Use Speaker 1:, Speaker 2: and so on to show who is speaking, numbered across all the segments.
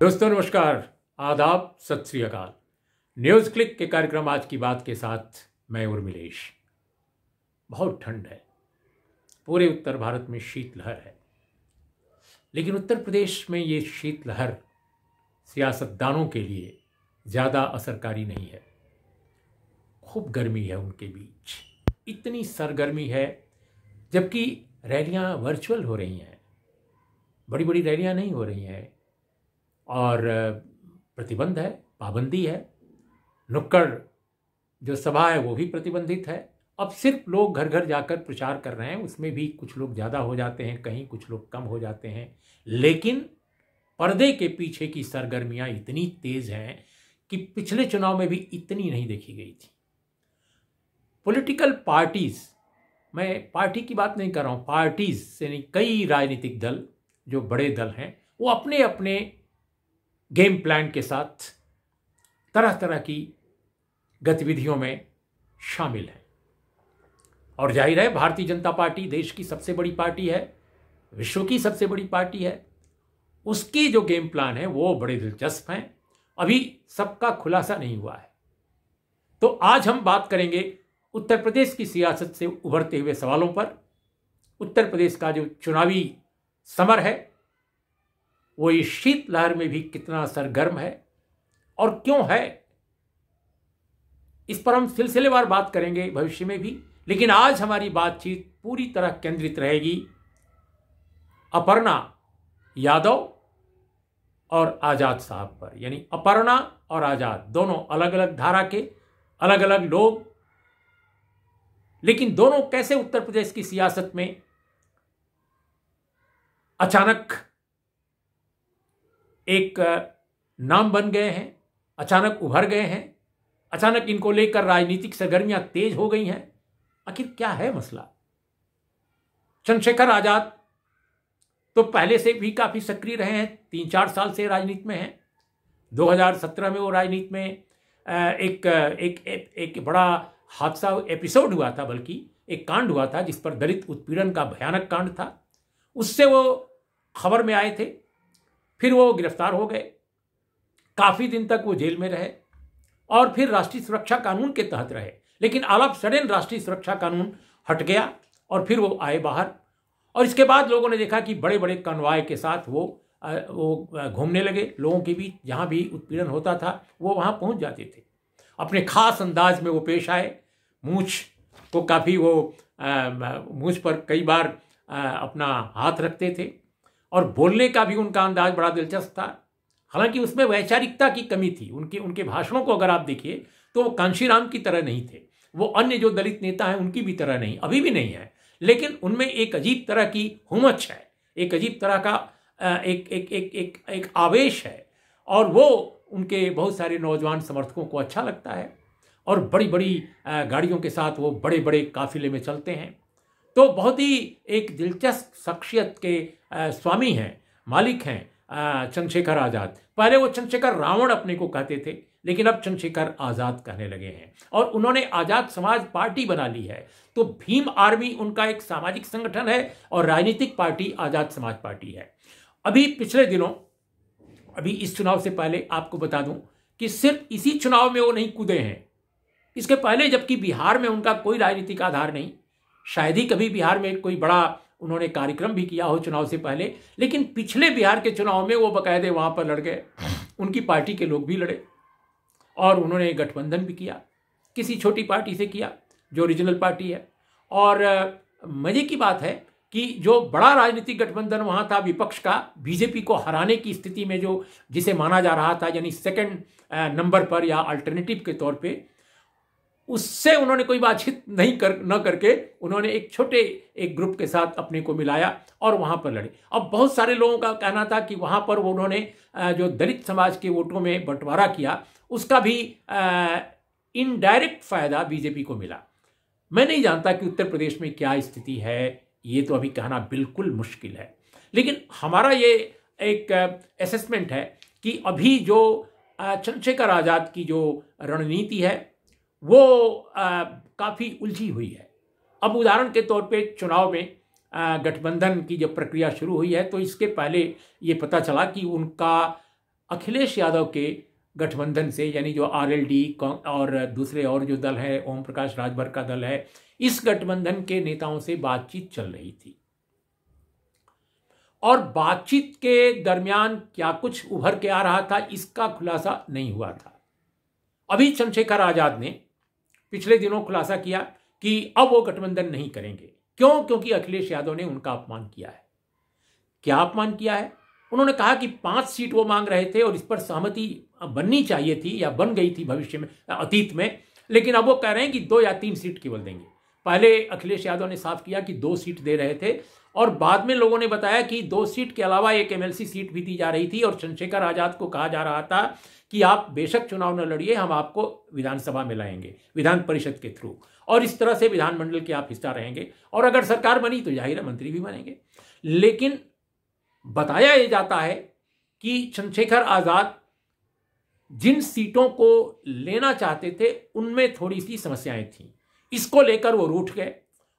Speaker 1: दोस्तों, नमस्कार। आदाब, सत श्री अकाल। न्यूज़ क्लिक के कार्यक्रम आज की बात के साथ मैं उर्मिलेश। बहुत ठंड है। पूरे उत्तर भारत में शीतलहर है। लेकिन उत्तर प्रदेश में ये शीतलहर सियासतदानों के लिए ज़्यादा असरकारी नहीं है। खूब गर्मी है उनके बीच। इतनी सरगर्मी है, जबकि रैलियाँ वर्चुअल हो रही हैं। बड़ी बड़ी रैलियाँ नहीं हो रही हैं। और प्रतिबंध है, पाबंदी है। नुक्कड़ जो सभा है, वो भी प्रतिबंधित है। अब सिर्फ़ लोग घर घर जाकर प्रचार कर रहे हैं, उसमें भी कुछ लोग ज़्यादा हो जाते हैं, कहीं कुछ लोग कम हो जाते हैं। लेकिन पर्दे के पीछे की सरगर्मियाँ इतनी तेज हैं कि पिछले चुनाव में भी इतनी नहीं देखी गई थी। पॉलिटिकल पार्टीज़, मैं पार्टी की बात नहीं कर रहा हूँ, पार्टीज़ यानी कई राजनीतिक दल, जो बड़े दल हैं, वो अपने अपने गेम प्लान के साथ तरह तरह की गतिविधियों में शामिल हैं। और ज़ाहिर है, भारतीय जनता पार्टी देश की सबसे बड़ी पार्टी है, विश्व की सबसे बड़ी पार्टी है। उसके जो गेम प्लान है, वो बड़े दिलचस्प हैं। अभी सबका खुलासा नहीं हुआ है। तो आज हम बात करेंगे उत्तर प्रदेश की सियासत से उभरते हुए सवालों पर। उत्तर प्रदेश का जो चुनावी समर है वो इस शीत लहर में भी कितना सरगर्म है और क्यों है? इस पर हम सिलसिलेवार बात करेंगे भविष्य में भी, लेकिन आज हमारी बातचीत पूरी तरह केंद्रित रहेगी। अपर्णा यादव और आज़ाद साहब पर, यानी अपर्णा और आज़ाद, दोनों अलग अलग धारा के अलग अलग लोग। लेकिन दोनों कैसे उत्तर प्रदेश की सियासत में अचानक एक नाम बन गए हैं अचानक उभर गए हैं अचानक इनको लेकर राजनीतिक सरगर्मियाँ तेज हो गई हैं। आखिर क्या है मसला? चंद्रशेखर आज़ाद तो पहले से भी काफ़ी सक्रिय रहे हैं तीन चार साल से राजनीति में हैं। 2017 में वो राजनीति में एक एक एक, एक बड़ा हादसा एपिसोड हुआ था बल्कि एक कांड हुआ था जिस पर दलित उत्पीड़न का भयानक कांड था। उससे वो खबर में आए थे फिर वो गिरफ़्तार हो गए। काफ़ी दिन तक वो जेल में रहे और फिर राष्ट्रीय सुरक्षा कानून के तहत रहे। लेकिन आलाप सडन राष्ट्रीय सुरक्षा कानून हट गया और फिर वो आए बाहर। और इसके बाद लोगों ने देखा कि बड़े बड़े कन्वाय के साथ वो वो घूमने लगे। लोगों के बीच जहाँ भी उत्पीड़न होता था, वो वहाँ पहुँच जाते थे। अपने खास अंदाज में वो पेश आए। मूछ को काफ़ी वो मूछ पर कई बार अपना हाथ रखते थे। और बोलने का भी उनका अंदाज बड़ा दिलचस्प था। हालाँकि उसमें वैचारिकता की कमी थी। उनके उनके भाषणों को अगर आप देखिए तो वो कांशीराम की तरह नहीं थे। वो अन्य जो दलित नेता हैं, उनकी भी तरह नहीं, अभी भी नहीं है। लेकिन उनमें एक अजीब तरह की हुमच है। एक अजीब तरह का एक एक एक एक एक आवेश है। और वो उनके बहुत सारे नौजवान समर्थकों को अच्छा लगता है। और बड़ी बड़ी गाड़ियों के साथ वो बड़े बड़े काफिले में चलते हैं। तो बहुत ही एक दिलचस्प शख्सियत के स्वामी हैं, मालिक हैं चंद्रशेखर आज़ाद। पहले वो चंद्रशेखर रावण अपने को कहते थे, लेकिन अब चंद्रशेखर आज़ाद कहने लगे हैं। और उन्होंने आज़ाद समाज पार्टी बना ली है। तो भीम आर्मी उनका एक सामाजिक संगठन है और राजनीतिक पार्टी आज़ाद समाज पार्टी है। अभी पिछले दिनों, अभी इस चुनाव से पहले आपको बता दूँ कि सिर्फ़ इसी चुनाव में वो नहीं कूदे हैं। इसके पहले जबकि बिहार में उनका कोई राजनीतिक आधार नहीं। शायद ही कभी बिहार में कोई बड़ा उन्होंने कार्यक्रम भी किया हो चुनाव से पहले, लेकिन पिछले बिहार के चुनाव में वो बकायदे वहाँ पर लड़ गए। उनकी पार्टी के लोग भी लड़े और उन्होंने गठबंधन भी किया, किसी छोटी पार्टी से किया, जो ओरिजिनल पार्टी है। और मज़े की बात है कि जो बड़ा राजनीतिक गठबंधन वहाँ था विपक्ष का, बीजेपी को हराने की स्थिति में जो, जिसे माना जा रहा था, यानी सेकंड नंबर पर या अल्टरनेटिव के तौर पे उससे उन्होंने कोई बातचीत नहीं कर, न करके उन्होंने एक छोटे एक ग्रुप के साथ अपने को मिलाया और वहाँ पर लड़े। अब बहुत सारे लोगों का कहना था कि वहाँ पर उन्होंने जो दलित समाज के वोटों में बंटवारा किया, उसका भी इनडायरेक्ट फ़ायदा बीजेपी को मिला। मैं नहीं जानता कि उत्तर प्रदेश में क्या स्थिति है, ये तो अभी कहना बिल्कुल मुश्किल है। लेकिन हमारा ये एक असेसमेंट है कि अभी जो चंद्रशेखर आज़ाद की जो रणनीति है वो काफ़ी उलझी हुई है। अब उदाहरण के तौर पे चुनाव में गठबंधन की जब प्रक्रिया शुरू हुई है तो इसके पहले ये पता चला कि उनका अखिलेश यादव के गठबंधन से, यानी जो आरएलडी और दूसरे और जो दल है, ओम प्रकाश राजभर का दल है, इस गठबंधन के नेताओं से बातचीत चल रही थी। और बातचीत के दरमियान क्या कुछ उभर के आ रहा था, इसका खुलासा नहीं हुआ था। अभी चंद्रशेखर आज़ाद ने पिछले दिनों खुलासा किया कि अब वो गठबंधन नहीं करेंगे। क्यों? क्योंकि अखिलेश यादव ने उनका अपमान किया है। क्या अपमान किया है? उन्होंने कहा कि पाँच सीट वो मांग रहे थे और इस पर सहमति बननी चाहिए थी या बन गई थी भविष्य में, अतीत में। लेकिन अब वो कह रहे हैं कि दो या तीन सीट केवल देंगे। पहले अखिलेश यादव ने साफ़ किया कि दो सीट दे रहे थे। और बाद में लोगों ने बताया कि दो सीट के अलावा एक एमएलसी सीट भी दी जा रही थी और चंद्रशेखर आज़ाद को कहा जा रहा था कि आप बेशक चुनाव न लड़िए, हम आपको विधानसभा में लाएँगे, विधान परिषद के थ्रू। और इस तरह से विधानमंडल के आप हिस्सा रहेंगे और अगर सरकार बनी तो ज़ाहिर मंत्री भी बनेंगे। लेकिन बताया यह जाता है कि चंद्रशेखर आज़ाद जिन सीटों को लेना चाहते थे, उनमें थोड़ी सी समस्याएँ थी। इसको लेकर वो रूठ गए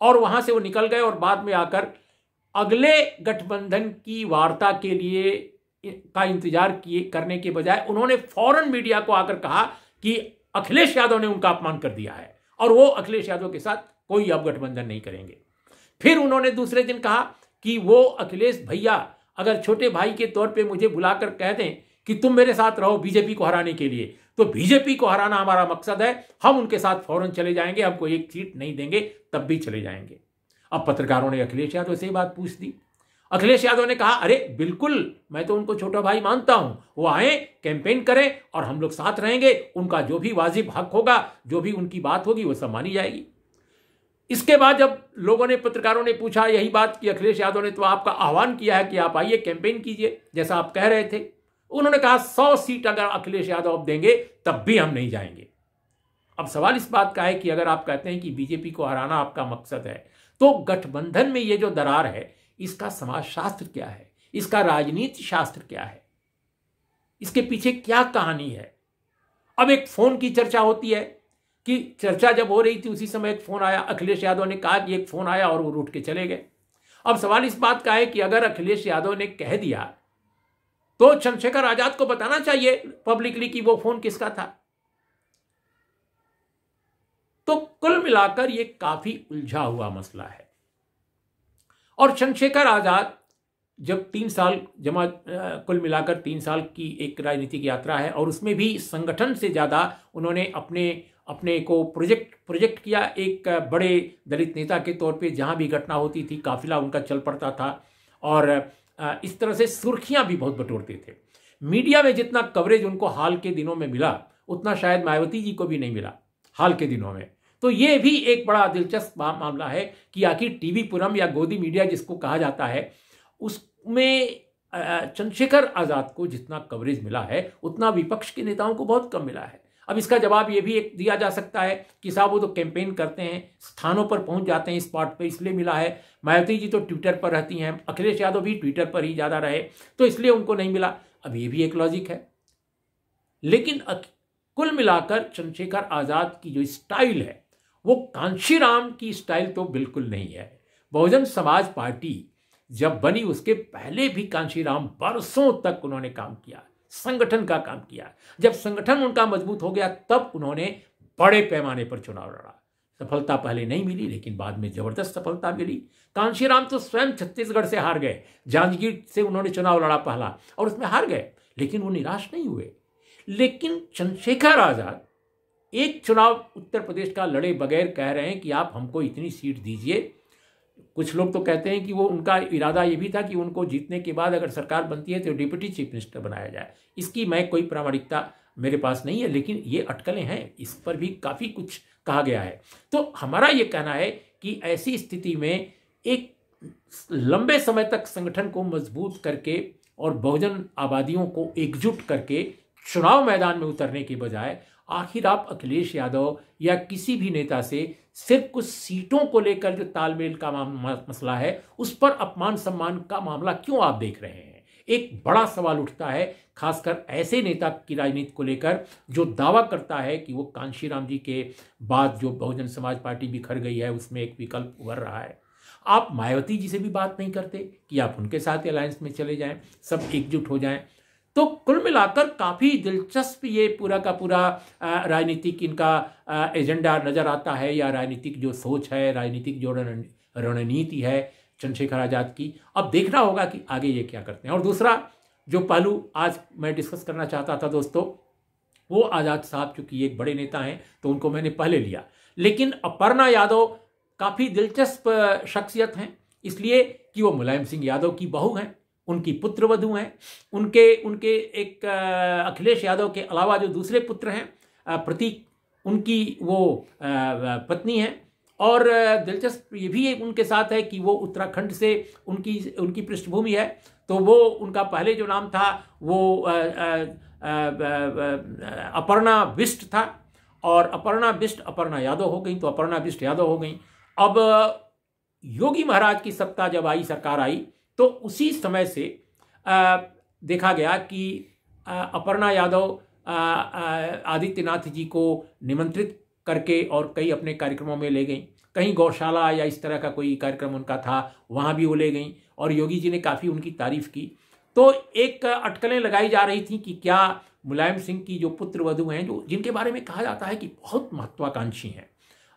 Speaker 1: और वहाँ से वो निकल गए और बाद में आकर अगले गठबंधन की वार्ता के लिए का इंतज़ार किए, करने के बजाय उन्होंने फ़ौरन मीडिया को आकर कहा कि अखिलेश यादव ने उनका अपमान कर दिया है और वो अखिलेश यादव के साथ कोई अब गठबंधन नहीं करेंगे। फिर उन्होंने दूसरे दिन कहा कि वो अखिलेश भैया, अगर छोटे भाई के तौर पे मुझे बुलाकर कह दें कि तुम मेरे साथ रहो बीजेपी को हराने के लिए तो बीजेपी को हराना हमारा मकसद है। हम उनके साथ फ़ौरन चले जाएँगे, हमको एक सीट नहीं देंगे, तब भी चले जाएँगे। अब पत्रकारों ने अखिलेश यादव से बात पूछ दी। अखिलेश यादव ने कहा, अरे, बिल्कुल, मैं तो उनको छोटा भाई मानता हूँ। वो आए, कैंपेन करें और हम लोग साथ रहेंगे। उनका जो भी वाजिब हक होगा, जो भी उनकी बात होगी, वो मानी जाएगी। इसके बाद जब लोगों ने, पत्रकारों ने पूछा यही बात कि अखिलेश यादव ने तो आपका आह्वान किया है कि आप आइए, कैंपेन कीजिए, जैसा आप कह रहे थे। उन्होंने कहा, सौ सीट अगर अखिलेश यादव अब देंगे, तब भी हम नहीं जाएँगे। अब सवाल इस बात का है कि अगर आप कहते हैं कि बीजेपी को हराना आपका मकसद है तो गठबंधन में ये जो दरार है, इसका समाज शास्त्र क्या है? इसका राजनीति शास्त्र क्या है? इसके पीछे क्या कहानी है? अब एक फ़ोन की चर्चा होती है कि चर्चा जब हो रही थी, उसी समय एक फ़ोन आया। अखिलेश यादव ने कहा कि एक फ़ोन आया और वो रूट के चले गए। अब सवाल इस बात का है कि अगर अखिलेश यादव ने कह दिया तो चंद्रशेखर आज़ाद को बताना चाहिए पब्लिकली कि वो फ़ोन किसका था? तो कुल मिलाकर यह काफ़ी उलझा हुआ मसला है। और चंद्रशेखर आज़ाद जब तीन साल जमा कुल मिलाकर तीन साल की एक राजनीतिक यात्रा है और उसमें भी संगठन से ज़्यादा उन्होंने अपने अपने को प्रोजेक्ट प्रोजेक्ट किया एक बड़े दलित नेता के तौर पे जहाँ भी घटना होती थी, काफिला उनका चल पड़ता था और इस तरह से सुर्खियाँ भी बहुत बटोरते थे। मीडिया में जितना कवरेज उनको हाल के दिनों में मिला, उतना शायद मायावती जी को भी नहीं मिला हाल के दिनों में। तो ये भी एक बड़ा दिलचस्प मामला है कि आखिर टीवी पुरम या गोदी मीडिया जिसको कहा जाता है, उसमें चंद्रशेखर आज़ाद को जितना कवरेज मिला है, उतना विपक्ष के नेताओं को बहुत कम मिला है। अब इसका जवाब ये भी एक दिया जा सकता है कि साहब वो तो कैंपेन करते हैं, स्थानों पर पहुँच जाते हैं स्पॉट पर इसलिए मिला है। मायावती जी तो ट्विटर पर रहती हैं, अखिलेश यादव भी ट्विटर पर ही ज़्यादा रहे तो इसलिए उनको नहीं मिला। अब ये भी एक लॉजिक है। लेकिन कुल मिलाकर चंद्रशेखर आज़ाद की जो स्टाइल है वो कांशीराम की स्टाइल तो बिल्कुल नहीं है। बहुजन समाज पार्टी जब बनी उसके पहले भी कांशीराम बरसों तक उन्होंने काम किया, संगठन का काम किया। जब संगठन उनका मज़बूत हो गया, तब उन्होंने बड़े पैमाने पर चुनाव लड़ा। सफलता पहले नहीं मिली, लेकिन बाद में ज़बरदस्त सफलता मिली। कांशीराम तो स्वयं छत्तीसगढ़ से हार गए। जांजगीर से उन्होंने चुनाव लड़ा पहला और उसमें हार गए, लेकिन वो निराश नहीं हुए। लेकिन चंद्रशेखर आज़ाद एक चुनाव उत्तर प्रदेश का लड़े बगैर कह रहे हैं कि आप हमको इतनी सीट दीजिए। कुछ लोग तो कहते हैं कि वो उनका इरादा ये भी था कि उनको जीतने के बाद अगर सरकार बनती है तो डिप्टी चीफ मिनिस्टर बनाया जाए। इसकी मैं कोई प्रामाणिकता मेरे पास नहीं है, लेकिन ये अटकलें हैं। इस पर भी काफ़ी कुछ कहा गया है। तो हमारा ये कहना है कि ऐसी स्थिति में एक लंबे समय तक संगठन को मज़बूत करके और बहुजन आबादियों को एकजुट करके चुनाव मैदान में उतरने के बजाय आखिर आप अखिलेश यादव या किसी भी नेता से सिर्फ़ कुछ सीटों को लेकर जो तालमेल का मसला है, उस पर अपमान सम्मान का मामला क्यों आप देख रहे हैं? एक बड़ा सवाल उठता है, खासकर ऐसे नेता की राजनीति को लेकर जो दावा करता है कि वो कांशीराम जी के बाद जो बहुजन समाज पार्टी बिखर गई है, उसमें एक विकल्प उभर रहा है। आप मायावती जी से भी बात नहीं करते कि आप उनके साथ अलायंस में चले जाएँ, सब एकजुट हो जाएँ तो कुल मिलाकर काफ़ी दिलचस्प ये पूरा का पूरा राजनीतिक इनका एजेंडा नज़र आता है या राजनीतिक जो सोच है, राजनीतिक जो रणनीति है चंद्रशेखर आज़ाद की। अब देखना होगा कि आगे ये क्या करते हैं। और दूसरा जो पहलू आज मैं डिस्कस करना चाहता था दोस्तों, वो आज़ाद साहब चूँकि एक बड़े नेता हैं तो उनको मैंने पहले लिया। लेकिन अपर्णा यादव काफ़ी दिलचस्प शख्सियत हैं, इसलिए कि वो मुलायम सिंह यादव की बहू हैं। उनकी पुत्र वधु हैं। उनके उनके एक अखिलेश यादव के अलावा जो दूसरे पुत्र हैं प्रतीक, उनकी वो पत्नी हैं। और दिलचस्प ये भी उनके साथ है कि वो उत्तराखंड से उनकी उनकी पृष्ठभूमि है। तो वो, उनका पहले जो नाम था, वो अपर्णा बिष्ट था। और अपर्णा बिष्ट, अपर्णा यादव हो गई तो अपर्णा बिष्ट यादव हो गई। अब, योगी महाराज की सत्ता जब आई, सरकार आई तो उसी समय से देखा गया कि अपर्णा यादव आदित्यनाथ जी को निमंत्रित करके और कई अपने कार्यक्रमों में ले गई। कहीं गौशाला या इस तरह का कोई कार्यक्रम उनका था, वहाँ भी वो ले गई और योगी जी ने काफ़ी उनकी तारीफ़ की। तो एक अटकलें लगाई जा रही थी कि क्या मुलायम सिंह की जो पुत्र वधु हैं, जो जिनके बारे में कहा जाता है कि बहुत महत्वाकांक्षी हैं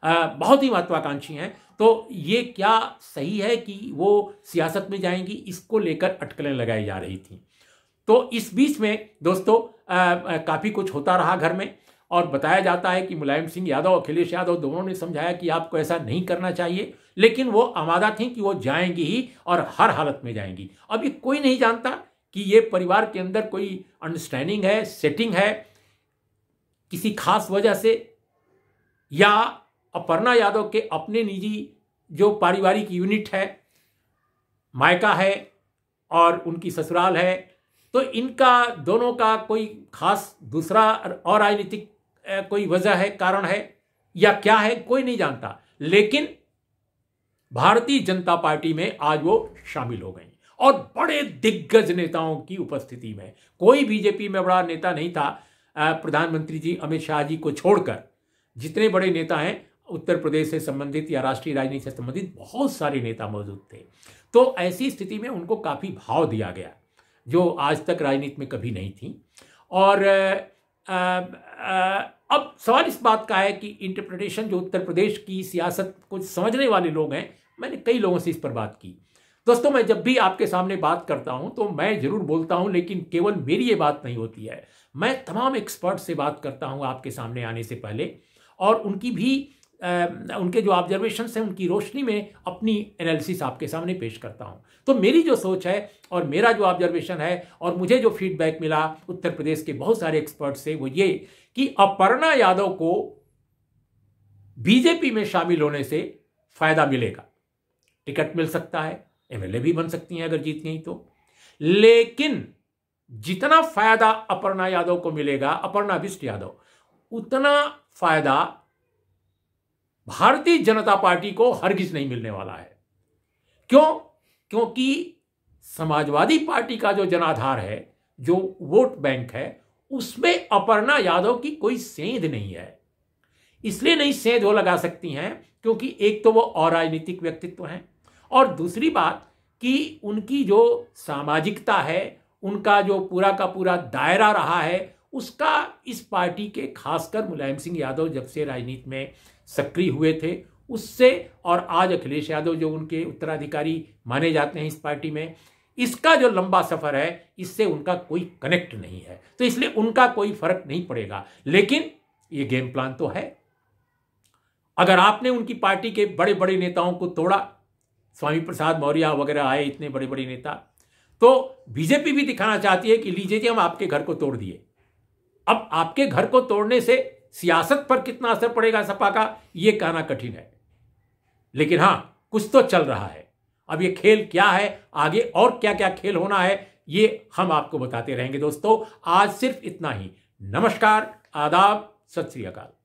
Speaker 1: बहुत ही महत्वाकांक्षी हैं। तो ये क्या सही है कि वो सियासत में जाएँगी? इसको लेकर अटकलें लगाई जा रही थी। तो इस बीच में दोस्तों काफ़ी कुछ होता रहा घर में और बताया जाता है कि मुलायम सिंह यादव, अखिलेश यादव दोनों ने समझाया कि आपको ऐसा नहीं करना चाहिए, लेकिन वो आमादा थी कि वो जाएँगी ही और हर हालत में जाएँगी। अब ये कोई नहीं जानता कि ये परिवार के अंदर कोई अंडरस्टैंडिंग है सेटिंग है, किसी खास वजह से या अपर्णा यादव के अपने निजी जो पारिवारिक यूनिट है, मायका है और उनकी ससुराल है तो इनका दोनों का कोई खास दूसरा और राजनीतिक कोई वजह है, कारण है या क्या है, कोई नहीं जानता। लेकिन भारतीय जनता पार्टी में आज वो शामिल हो गई और बड़े दिग्गज नेताओं की उपस्थिति में, कोई बीजेपी में बड़ा नेता नहीं था प्रधानमंत्री जी अमित शाह जी को छोड़कर। जितने बड़े नेता हैं उत्तर प्रदेश से संबंधित या राष्ट्रीय राजनीति से संबंधित बहुत सारे नेता मौजूद थे। तो ऐसी स्थिति में उनको काफ़ी भाव दिया गया जो आज तक राजनीति में कभी नहीं थी। और आ, आ, अब सवाल इस बात का है कि इंटरप्रिटेशन जो उत्तर प्रदेश की सियासत को समझने वाले लोग हैं मैंने कई लोगों से इस पर बात की। दोस्तों मैं जब भी आपके सामने बात करता हूँ तो मैं ज़रूर बोलता हूँ लेकिन केवल मेरी ये बात नहीं होती है। मैं तमाम एक्सपर्ट से बात करता हूँ आपके सामने आने से पहले और उनकी भी उनके जो ऑब्जर्वेशन हैं, उनकी रोशनी में अपनी एनालिसिस आपके सामने पेश करता हूँ। तो मेरी जो सोच है और मेरा जो ऑब्जर्वेशन है और मुझे जो फीडबैक मिला उत्तर प्रदेश के बहुत सारे एक्सपर्ट से, वो ये कि अपर्णा यादव को बीजेपी में शामिल होने से फ़ायदा मिलेगा। टिकट मिल सकता है एमएलए भी बन सकती हैं अगर जीत गई तो। लेकिन जितना फ़ायदा अपर्णा यादव को मिलेगा, अपर्णा बिष्ट यादव, उतना फ़ायदा भारतीय जनता पार्टी को हरगिज नहीं मिलने वाला है। क्यों? क्योंकि समाजवादी पार्टी का जो जनाधार है, जो वोट बैंक है, उसमें अपर्णा यादव की कोई सेंध नहीं है। इसलिए नहीं सेंध वो लगा सकती हैं, क्योंकि एक तो वो अराजनीतिक व्यक्तित्व हैं और दूसरी बात कि उनकी जो सामाजिकता है, उनका जो पूरा का पूरा दायरा रहा है, उसका इस पार्टी के खासकर मुलायम सिंह यादव जब से राजनीति में सक्रिय हुए थे। उससे और आज अखिलेश यादव जो उनके उत्तराधिकारी माने जाते हैं इस पार्टी में, इसका जो लंबा सफ़र है, इससे उनका कोई कनेक्ट नहीं है। तो इसलिए उनका कोई फ़र्क नहीं पड़ेगा। लेकिन ये गेम प्लान तो है। अगर आपने उनकी पार्टी के बड़े बड़े नेताओं को तोड़ा, स्वामी प्रसाद मौर्य वगैरह आए इतने बड़े बड़े नेता तो बीजेपी भी दिखाना चाहती है कि लीजिए जी हम आपके घर को तोड़ दिए। अब आपके घर को तोड़ने से सियासत पर कितना असर पड़ेगा सपा का यह कहना कठिन है। लेकिन हाँ, कुछ तो चल रहा है। अब ये खेल क्या है, आगे और क्या क्या खेल होना है, ये हम आपको बताते रहेंगे दोस्तों। आज सिर्फ़ इतना ही। नमस्कार, आदाब, सत श्री अकाल।